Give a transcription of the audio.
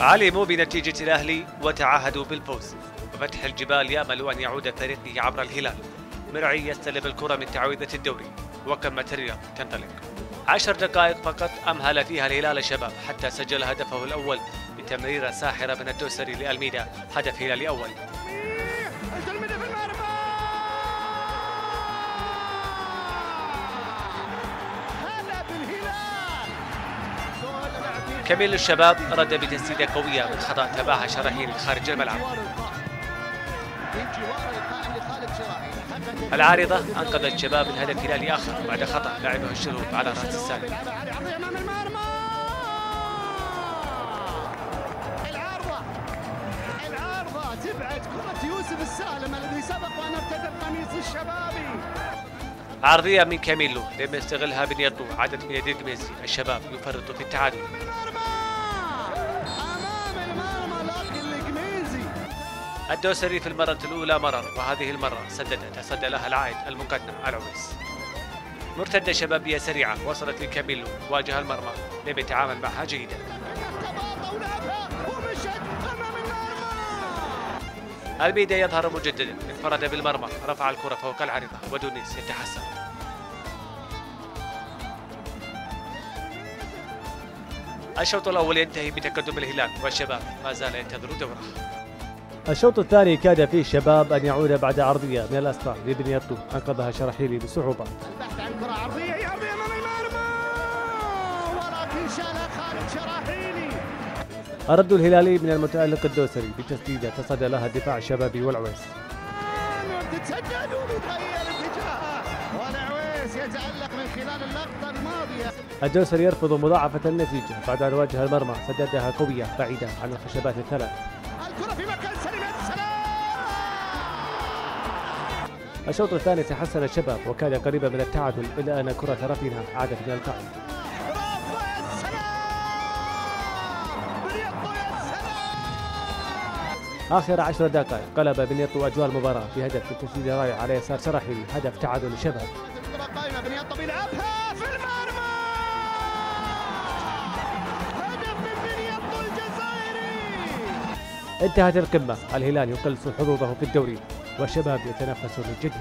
علموا بنتيجة الأهلي وتعهدوا بالفوز. وفتح الجبال يأمل أن يعود فريقه عبر الهلال. مرعي يستلم الكرة من تعويذة الدوري. وكمة الرياض تنطلق. عشر دقائق فقط أمهل فيها الهلال الشباب حتى سجل هدفه الأول بتمريرة ساحرة من الدوسري لألميدا. هدف هلالي أول. كميل الشباب رد بتسديدة قوية. من خطأ تباها شراهيل خارج الملعب. العارضة أنقذت شباب الهدف الهلالي آخر بعد خطأ لعبه الشروق على رأس السالم. عرضية من كاميلو لم يستغلها بنيطو عادت من ميسي الشباب يفرط في التعادل. الدوسري في المرة الأولى مرر وهذه المرة سدد تصدى لها العائد المقدم العويس. مرتدة شبابية سريعة وصلت لكاميلو واجه المرمى لم يتعامل معها جيدا. البيدا يظهر مجددا انفرد بالمرمى رفع الكرة فوق العارضة ودونيس يتحسن. الشوط الأول ينتهي بتقدم الهلال والشباب ما زال ينتظر دوره. الشوط الثاني كاد فيه الشباب أن يعود بعد عرضية. من الأسطى لابن أنقذها شرحيلي بصعوبة. البحث عن كرة عرضية عرضية أمام المرمى ولكن شالها خالد شراحيلي الرد الهلالي من المتألق الدوسري بتسديدة تصدى لها الدفاع الشبابي والعويس. تتسدد اتجاهها والعويس يتألق من خلال اللقطة الماضية. الدوسري يرفض مضاعفة النتيجة. بعد أن واجه المرمى سددها قوية بعيدة عن الخشبات الثلاث. الكرة في مكان سليم. الشوط الثاني تحسن الشباب وكان قريبا من التعادل إلا أن كرة رافينها عادت من القائم آخر عشر دقائق قلب بنيطو أجواء المباراة بهدف تسديد رائع على يسار شرحيلي هدف تعادل الشباب. انتهت القمة الهلال يقلص حظوظه في الدوري. والشباب يتنافسون جديد